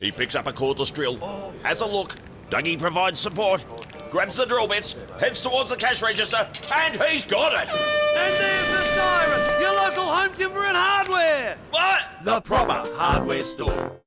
He picks up a cordless drill, has a look. Dougie provides support, grabs the drill bits, heads towards the cash register, and he's got it! And there's the siren, your local home timber and hardware. What? The proper hardware store.